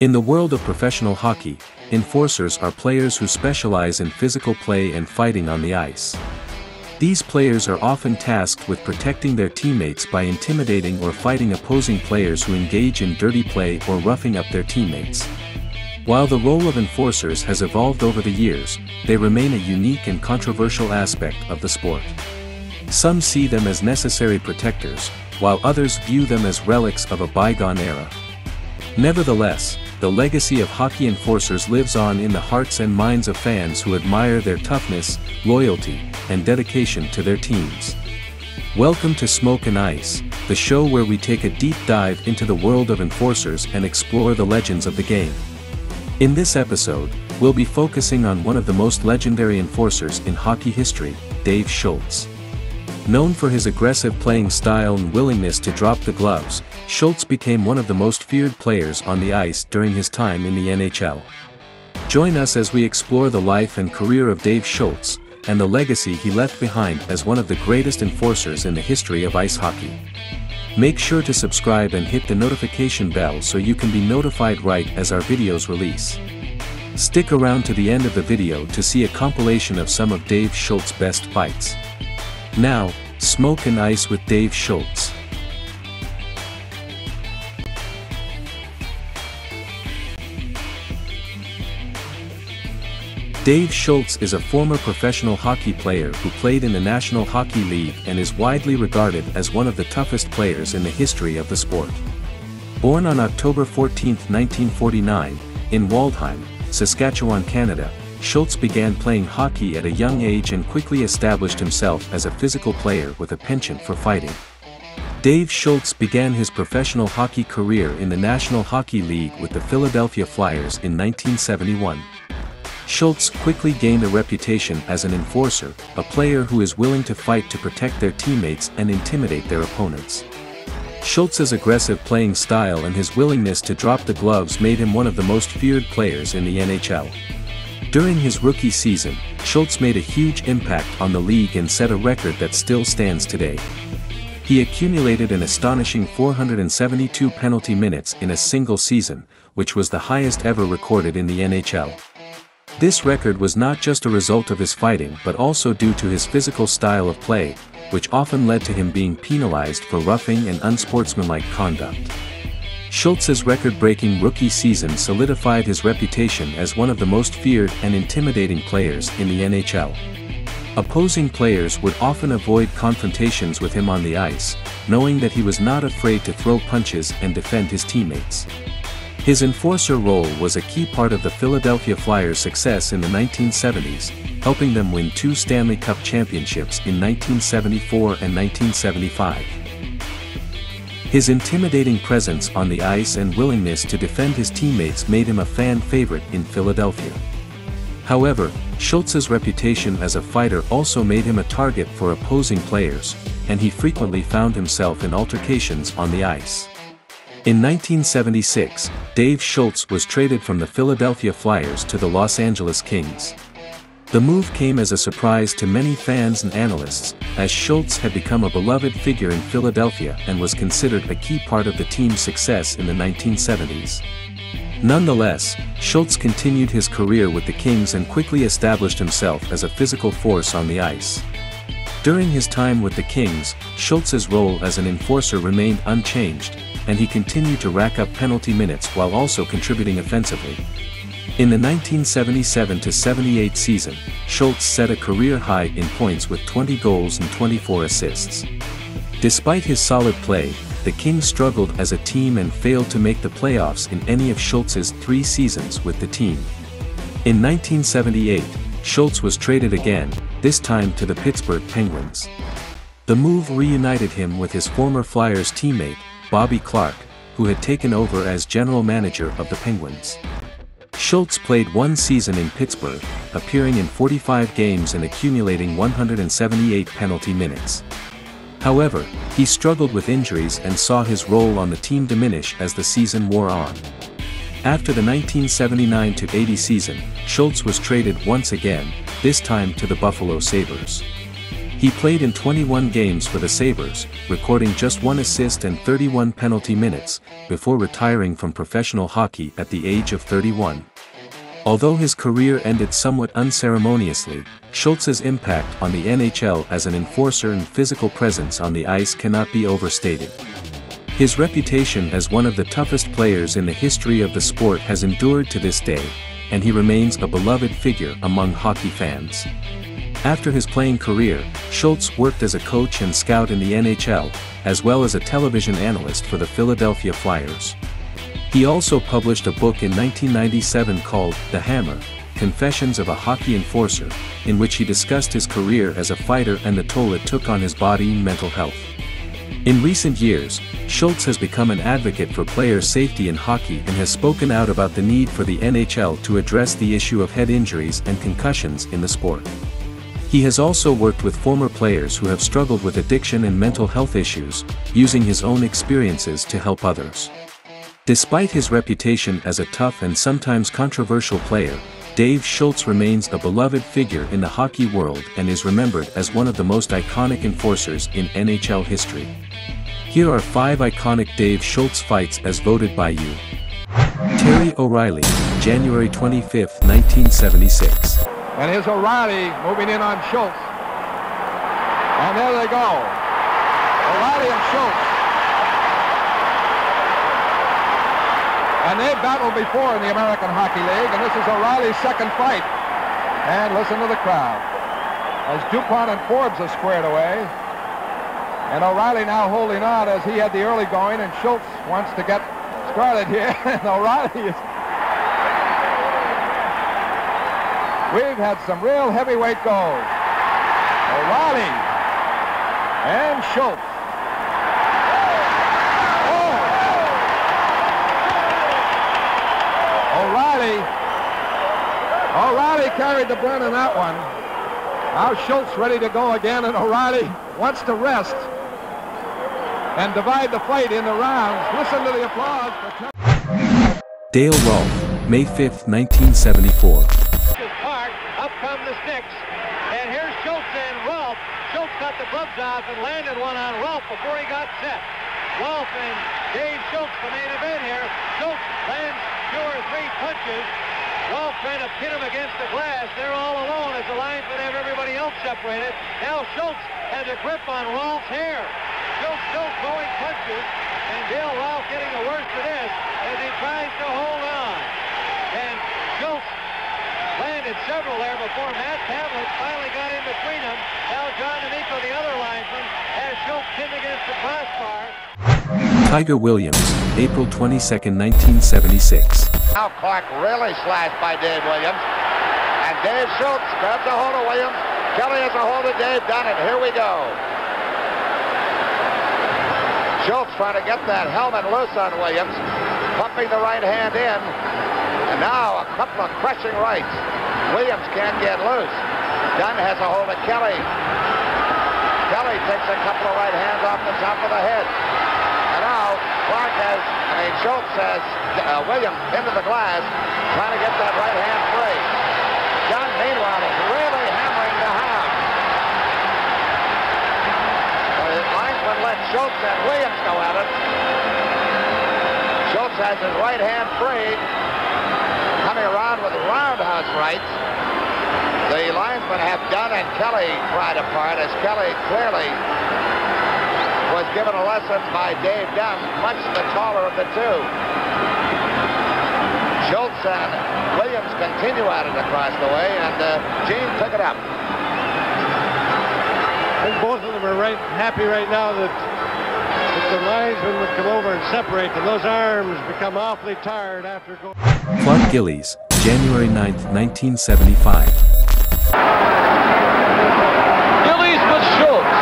In the world of professional hockey, enforcers are players who specialize in physical play and fighting on the ice. These players are often tasked with protecting their teammates by intimidating or fighting opposing players who engage in dirty play or roughing up their teammates. While the role of enforcers has evolved over the years, they remain a unique and controversial aspect of the sport. Some see them as necessary protectors, while others view them as relics of a bygone era. Nevertheless, the legacy of hockey enforcers lives on in the hearts and minds of fans who admire their toughness, loyalty, and dedication to their teams. Welcome to Smoke and Ice, the show where we take a deep dive into the world of enforcers and explore the legends of the game. In this episode, we'll be focusing on one of the most legendary enforcers in hockey history, Dave Schultz. Known for his aggressive playing style and willingness to drop the gloves, Schultz became one of the most feared players on the ice during his time in the NHL. Join us as we explore the life and career of Dave Schultz, and the legacy he left behind as one of the greatest enforcers in the history of ice hockey. Make sure to subscribe and hit the notification bell so you can be notified right as our videos release. Stick around to the end of the video to see a compilation of some of Dave Schultz's best fights. Now, Smoke and Ice with Dave Schultz. Dave Schultz is a former professional hockey player who played in the National Hockey League and is widely regarded as one of the toughest players in the history of the sport. Born on October 14, 1949, in Waldheim, Saskatchewan, Canada, Schultz began playing hockey at a young age and quickly established himself as a physical player with a penchant for fighting. Dave Schultz began his professional hockey career in the National Hockey League with the Philadelphia Flyers in 1971. Schultz quickly gained a reputation as an enforcer, a player who is willing to fight to protect their teammates and intimidate their opponents. Schultz's aggressive playing style and his willingness to drop the gloves made him one of the most feared players in the NHL. During his rookie season, Schultz made a huge impact on the league and set a record that still stands today. He accumulated an astonishing 472 penalty minutes in a single season, which was the highest ever recorded in the NHL. This record was not just a result of his fighting but also due to his physical style of play, which often led to him being penalized for roughing and unsportsmanlike conduct. Schultz's record-breaking rookie season solidified his reputation as one of the most feared and intimidating players in the NHL. Opposing players would often avoid confrontations with him on the ice, knowing that he was not afraid to throw punches and defend his teammates. His enforcer role was a key part of the Philadelphia Flyers' success in the 1970s, helping them win two Stanley Cup championships in 1974 and 1975. His intimidating presence on the ice and willingness to defend his teammates made him a fan favorite in Philadelphia. However, Schultz's reputation as a fighter also made him a target for opposing players, and he frequently found himself in altercations on the ice. In 1976, Dave Schultz was traded from the Philadelphia Flyers to the Los Angeles Kings. The move came as a surprise to many fans and analysts, as Schultz had become a beloved figure in Philadelphia and was considered a key part of the team's success in the 1970s. Nonetheless, Schultz continued his career with the Kings and quickly established himself as a physical force on the ice. During his time with the Kings, Schultz's role as an enforcer remained unchanged, and he continued to rack up penalty minutes while also contributing offensively. In the 1977-78 season, Schultz set a career high in points with 20 goals and 24 assists. Despite his solid play, the Kings struggled as a team and failed to make the playoffs in any of Schultz's three seasons with the team. In 1978, Schultz was traded again, this time to the Pittsburgh Penguins. The move reunited him with his former Flyers teammate, Bobby Clarke, who had taken over as general manager of the Penguins. Schultz played one season in Pittsburgh, appearing in 45 games and accumulating 178 penalty minutes. However, he struggled with injuries and saw his role on the team diminish as the season wore on. After the 1979-80 season, Schultz was traded once again, this time to the Buffalo Sabres. He played in 21 games for the Sabres, recording just one assist and 31 penalty minutes, before retiring from professional hockey at the age of 31. Although his career ended somewhat unceremoniously, Schultz's impact on the NHL as an enforcer and physical presence on the ice cannot be overstated. His reputation as one of the toughest players in the history of the sport has endured to this day, and he remains a beloved figure among hockey fans. After his playing career, Schultz worked as a coach and scout in the NHL, as well as a television analyst for the Philadelphia Flyers. He also published a book in 1997 called The Hammer, Confessions of a Hockey Enforcer, in which he discussed his career as a fighter and the toll it took on his body and mental health. In recent years, Schultz has become an advocate for player safety in hockey and has spoken out about the need for the NHL to address the issue of head injuries and concussions in the sport. He has also worked with former players who have struggled with addiction and mental health issues, using his own experiences to help others. Despite his reputation as a tough and sometimes controversial player, Dave Schultz remains a beloved figure in the hockey world and is remembered as one of the most iconic enforcers in NHL history. Here are five iconic Dave Schultz fights as voted by you. Terry O'Reilly, January 25, 1976. And here's O'Reilly moving in on Schultz. And there they go. O'Reilly and Schultz. And they've battled before in the American Hockey League, and this is O'Reilly's second fight. And listen to the crowd. As Dupont and Forbes are squared away. And O'Reilly now holding on as he had the early going, and Schultz wants to get started here. and O'Reilly is... We've had some real heavyweight goals. O'Reilly and Schultz. O'Reilly. O'Reilly carried the brunt in that one. Now Schultz ready to go again, and O'Reilly wants to rest and divide the fight in the rounds. Listen to the applause for Dale Rolfe, May 5th, 1974. Come the sticks. And here's Schultz and Rolfe. Schultz cut the gloves off and landed one on Rolfe before he got set. Rolfe and Dave Schultz, the main event here. Schultz lands two or three punches. Rolfe trying to pin him against the glass. They're all alone as the linesmen have everybody else separated. Now Schultz has a grip on Rolfe's hair. Schultz still throwing punches, and Dale Rolfe getting the worst of this as he tries to hold on. And Schultz landed several there before Matt Pavelich finally got in between them. Now John D'Amico, the other linesman, has Schultz pinned against the crossbar. Tiger Williams, April 22, 1976. Now Clarke really slashed by Dave Williams. And Dave Schultz grabs a hold of Williams. Kelly has a hold of Dave Dunn, and here we go. Schultz trying to get that helmet loose on Williams, pumping the right hand in. And now a couple of crushing rights. Williams can't get loose. Dunn has a hold of Kelly. Kelly takes a couple of right hands off the top of the head. And now Clarke has, I mean, Schultz has uh, Williams into the glass, trying to get that right hand free. Dunn, meanwhile, is really hammering the hound. The linesman let Schultz and Williams go at it. Schultz has his right hand free, coming around with roundhouse rights. The linesmen have Dunn and Kelly pried apart as Kelly clearly was given a lesson by Dave Dunn, much the taller of the two. Schultz and Williams continue at it across the way, and uh, Gene took it up. I think both of them are right happy right now that, that the linesman would come over and separate them. Those arms become awfully tired after going. Clark Gillies, January 9, 1975. Gillies with Schultz.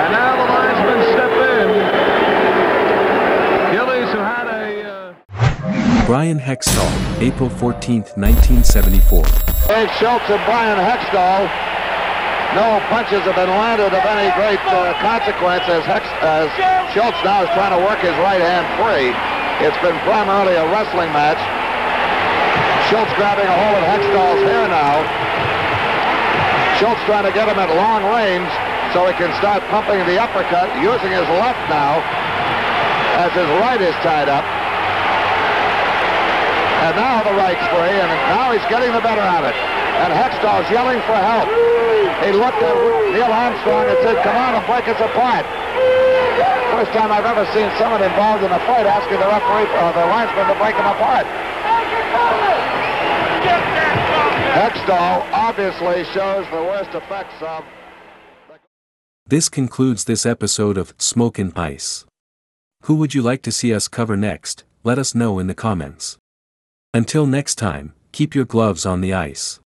And now the linesmen step in. Bryan Hextall, April 14, 1974. Dave Schultz and Bryan Hextall. No punches have been landed of any great uh, consequence as, Hex, as Schultz now is trying to work his right hand free. It's been primarily a wrestling match. Schultz grabbing a hold of Hextall's hair now. Schultz trying to get him at long range so he can start pumping the uppercut using his left now as his right is tied up. And now the right's free, and now he's getting the better of it. And Hextall's yelling for help. He looked at Neil Armstrong and said, come on and break us apart. First time I've ever seen someone involved in a fight asking the referee or the linesman to break them apart. Hextall obviously shows the worst effects of... This concludes this episode of Smoke and Ice. Who would you like to see us cover next? Let us know in the comments. Until next time, keep your gloves on the ice.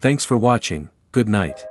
Thanks for watching, good night.